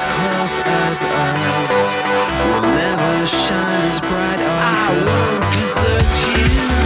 as close as us will never shine as bright. I won't desert you.